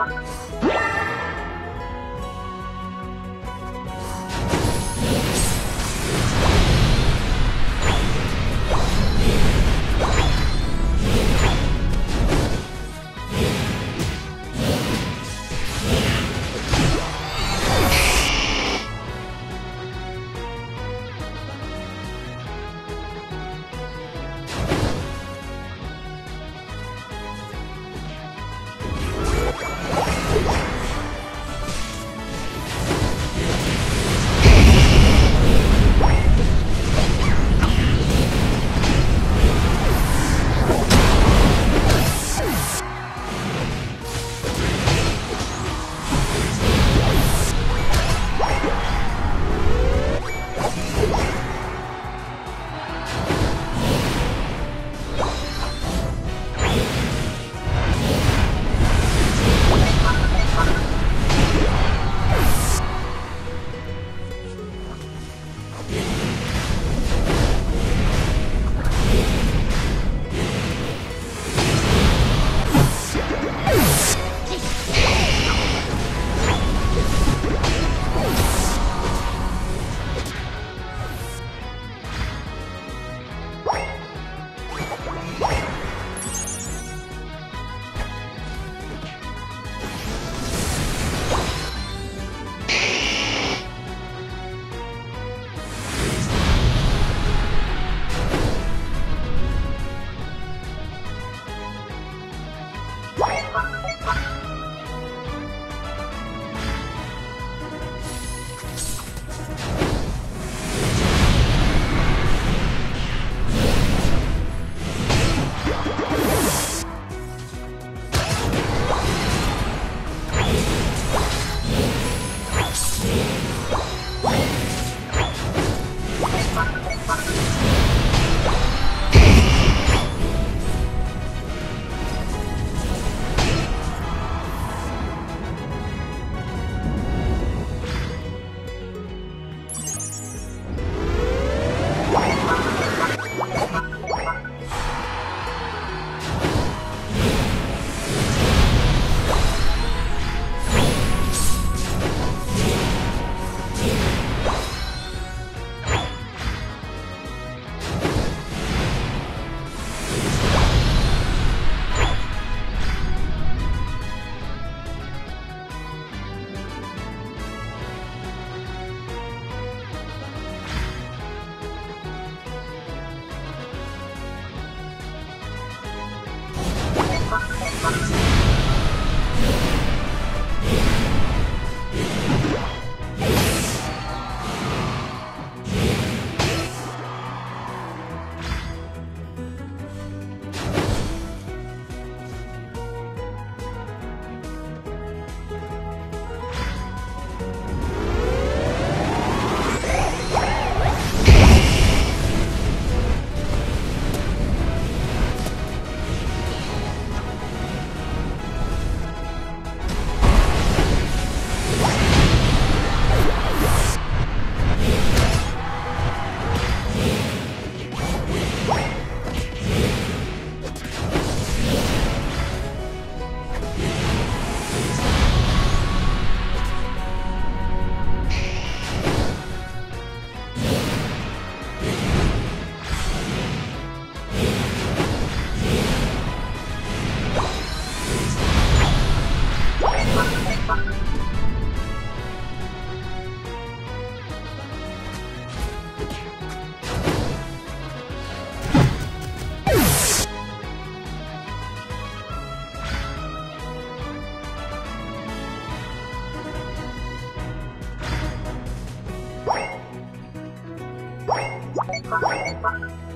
Huh? Bye.